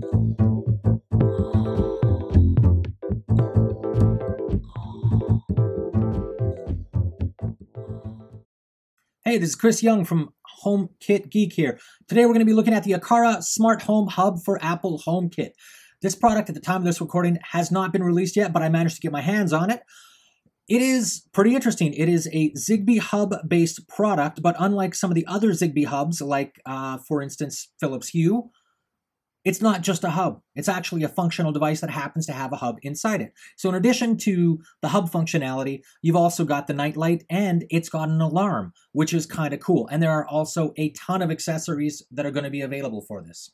Hey, this is Chris Young from HomeKit Geek here. Today we're going to be looking at the Aqara Smart Home Hub for Apple HomeKit. This product at the time of this recording has not been released yet, but I managed to get my hands on it. It is pretty interesting. It is a Zigbee hub based product, but unlike some of the other Zigbee hubs, like uh, for instance Philips Hue, it's not just a hub. It's actually a functional device that happens to have a hub inside it. So in addition to the hub functionality, you've also got the night light and it's got an alarm, which is kind of cool. And there are also a ton of accessories that are going to be available for this.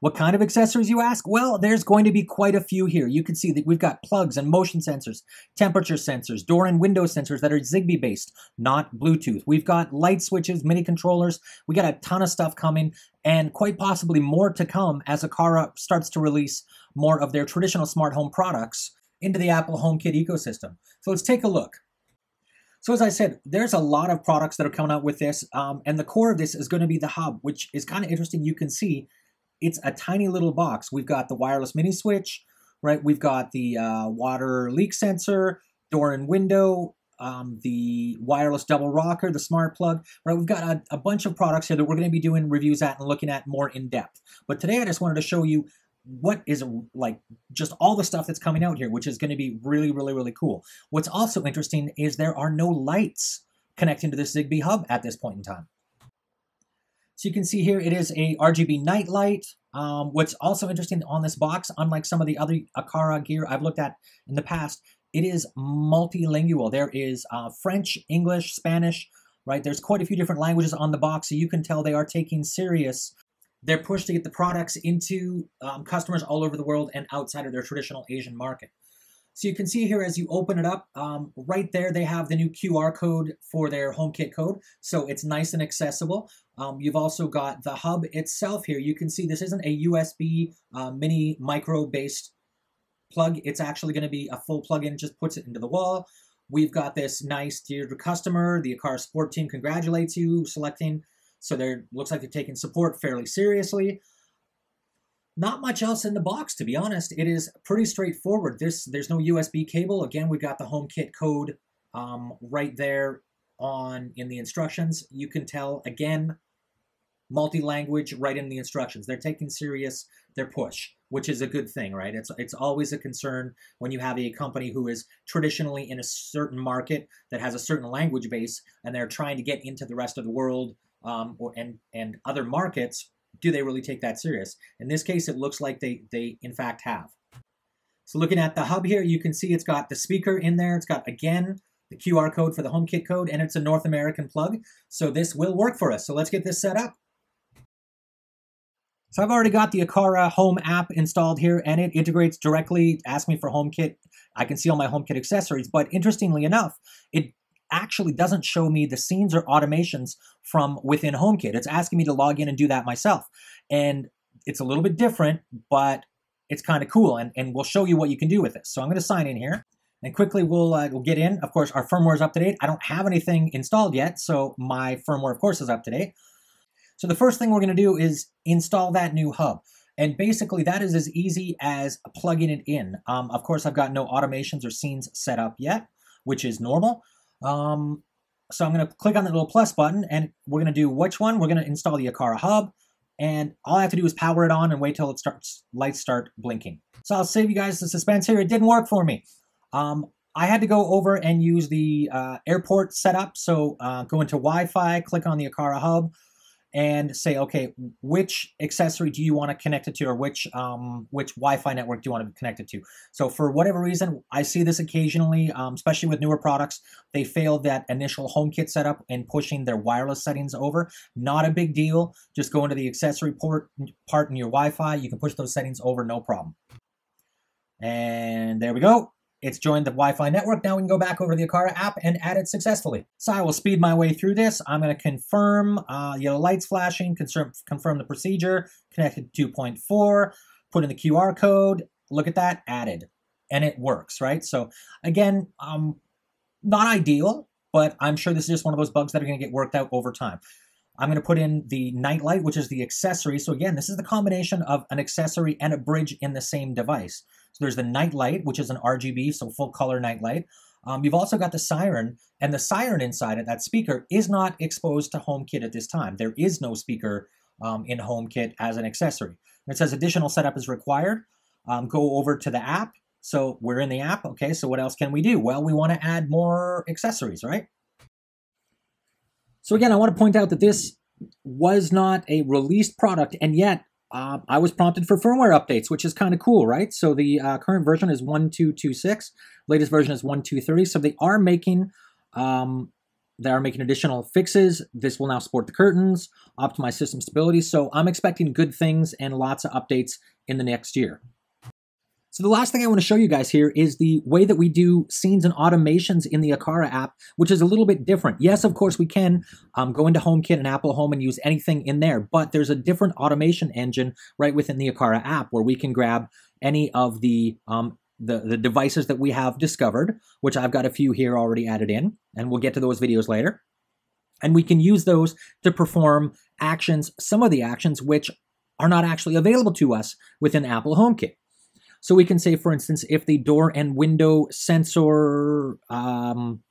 What kind of accessories, you ask? Well, there's going to be quite a few here. You can see that we've got plugs and motion sensors, temperature sensors, door and window sensors that are Zigbee based, not Bluetooth. We've got light switches, mini controllers. We got a ton of stuff coming and quite possibly more to come as Aqara starts to release more of their traditional smart home products into the Apple HomeKit ecosystem. So let's take a look. So as I said, there's a lot of products that are coming out with this, um, and the core of this is going to be the hub, which is kind of interesting. You can see it's a tiny little box. We've got the wireless mini switch, right? We've got the uh, water leak sensor, door and window, um, the wireless double rocker, the smart plug, right? We've got a, a bunch of products here that we're going to be doing reviews at and looking at more in depth. But today I just wanted to show you what is like just all the stuff that's coming out here, which is going to be really, really, really cool. What's also interesting is there are no lights connecting to this Zigbee hub at this point in time. So you can see here it is a RGB night light. Um, what's also interesting on this box, unlike some of the other Aqara gear I've looked at in the past, it is multilingual. There is uh, French, English, Spanish, right? There's quite a few different languages on the box, so you can tell they are taking serious their push to get the products into um, customers all over the world and outside of their traditional Asian market. So you can see here as you open it up, um, right there they have the new QR code for their HomeKit code. So it's nice and accessible. Um, you've also got the hub itself here. You can see this isn't a USB uh, mini micro based plug. It's actually going to be a full plug-in. It just puts it into the wall. We've got this nice dear customer. The Aqara support team congratulates you selecting. So there looks like they're taking support fairly seriously. Not much else in the box, to be honest. It is pretty straightforward. This There's no USB cable. Again, we've got the HomeKit code um, right there on in the instructions. You can tell, again, multi-language right in the instructions. They're taking serious their push, which is a good thing, right? It's it's always a concern when you have a company who is traditionally in a certain market that has a certain language base, and they're trying to get into the rest of the world um, or and and other markets do they really take that serious? In this case, it looks like they, they in fact have. So looking at the hub here, you can see it's got the speaker in there. It's got, again, the QR code for the HomeKit code, and it's a North American plug. So this will work for us. So let's get this set up. So I've already got the Aqara Home app installed here, and it integrates directly, ask me for HomeKit. I can see all my HomeKit accessories, but interestingly enough, it actually doesn't show me the scenes or automations from within HomeKit. It's asking me to log in and do that myself. And it's a little bit different, but it's kind of cool. And, and we'll show you what you can do with this. So I'm going to sign in here. And quickly we'll, uh, we'll get in. Of course, our firmware is up to date. I don't have anything installed yet, so my firmware, of course, is up to date. So the first thing we're going to do is install that new hub. And basically, that is as easy as plugging it in. Um, of course, I've got no automations or scenes set up yet, which is normal. Um, so I'm going to click on the little plus button and we're going to do which one? We're going to install the Aqara Hub and all I have to do is power it on and wait till it starts lights start blinking. So I'll save you guys the suspense here. It didn't work for me. Um, I had to go over and use the uh, airport setup. So uh, go into Wi-Fi, click on the Aqara Hub, and say, okay, which accessory do you want to connect it to, or which um, which Wi-Fi network do you want to connect it to? So for whatever reason, I see this occasionally, um, especially with newer products, they failed that initial HomeKit setup and pushing their wireless settings over. Not a big deal. Just go into the accessory port part in your Wi-Fi. You can push those settings over, no problem. And there we go. It's joined the Wi-Fi network. Now we can go back over the Aqara app and add it successfully. So I will speed my way through this. I'm going to confirm uh, yellow lights flashing, confirm, confirm the procedure, connected to 2.4, put in the QR code, look at that, added. And it works, right? So again, um, not ideal, but I'm sure this is just one of those bugs that are going to get worked out over time. I'm going to put in the nightlight, which is the accessory. So again, this is the combination of an accessory and a bridge in the same device. So there's the nightlight, which is an RGB, so full color nightlight. Um, you've also got the siren, and the siren inside it, that speaker, is not exposed to HomeKit at this time. There is no speaker um, in HomeKit as an accessory. It says additional setup is required. Um, go over to the app. So we're in the app. Okay, so what else can we do? Well, we want to add more accessories, right? So again, I want to point out that this was not a released product, and yet uh, I was prompted for firmware updates, which is kind of cool, right? So the uh, current version is 1.2.2.6, latest version is 1.2.3. So they are making um, they are making additional fixes. This will now support the curtains, optimize system stability. So I'm expecting good things and lots of updates in the next year. So the last thing I want to show you guys here is the way that we do scenes and automations in the Aqara app, which is a little bit different. Yes, of course, we can um, go into HomeKit and Apple Home and use anything in there, but there's a different automation engine right within the Aqara app where we can grab any of the um, the, the devices that we have discovered, which I've got a few here already added in, and we'll get to those videos later. And we can use those to perform actions, some of the actions which are not actually available to us within Apple HomeKit. So we can say, for instance, if the door and window sensor, um,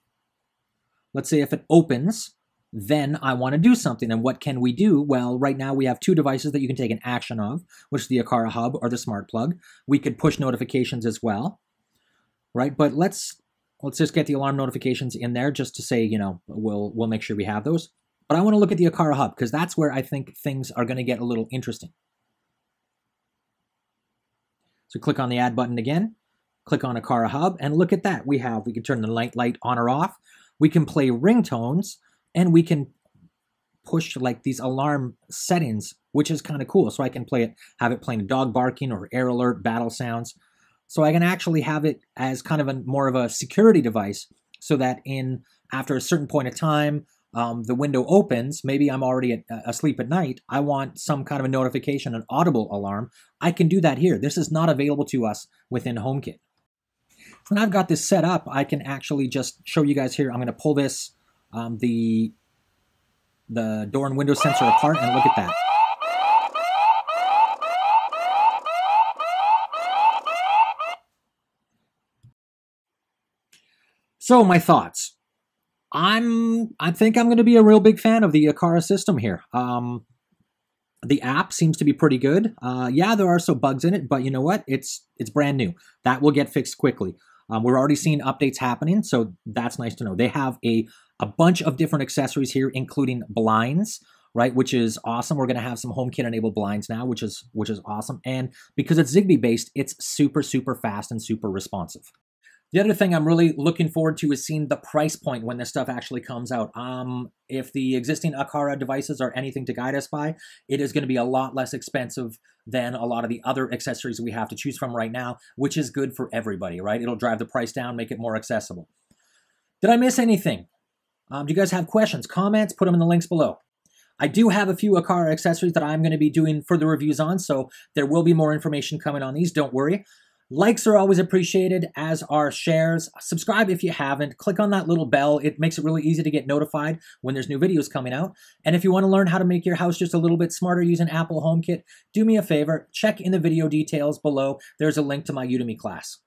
let's say if it opens, then I want to do something. And what can we do? Well, right now we have two devices that you can take an action of, which is the Aqara Hub or the Smart Plug. We could push notifications as well, right? But let's let's just get the alarm notifications in there just to say, you know, we'll we'll make sure we have those. But I want to look at the Aqara Hub because that's where I think things are going to get a little interesting. So click on the add button again, click on Aqara Hub, and look at that. We have, we can turn the light light on or off. We can play ringtones, and we can push like these alarm settings, which is kind of cool. So I can play it, have it playing a dog barking or air alert, battle sounds. So I can actually have it as kind of a more of a security device so that in after a certain point of time, um, the window opens, maybe I'm already at, uh, asleep at night, I want some kind of a notification, an audible alarm, I can do that here. This is not available to us within HomeKit. When I've got this set up, I can actually just show you guys here. I'm going to pull this, um, the, the door and window sensor apart and look at that. So my thoughts. I'm I think I'm going to be a real big fan of the Aqara system here. Um, the app seems to be pretty good. Uh, yeah, there are some bugs in it, but you know what? It's it's brand new. That will get fixed quickly. Um, we're already seeing updates happening, so that's nice to know. They have a a bunch of different accessories here, including blinds, right? Which is awesome. We're going to have some HomeKit enabled blinds now, which is which is awesome. And because it's Zigbee based, it's super super fast and super responsive. The other thing I'm really looking forward to is seeing the price point when this stuff actually comes out. Um, if the existing Aqara devices are anything to guide us by, it is going to be a lot less expensive than a lot of the other accessories we have to choose from right now, which is good for everybody, right? It'll drive the price down, make it more accessible. Did I miss anything? Um, do you guys have questions, comments? Put them in the links below. I do have a few Aqara accessories that I'm going to be doing further reviews on, so there will be more information coming on these. Don't worry. Likes are always appreciated, as are shares. Subscribe if you haven't. Click on that little bell. It makes it really easy to get notified when there's new videos coming out. And if you want to learn how to make your house just a little bit smarter using Apple HomeKit, do me a favor, check in the video details below. There's a link to my Udemy class.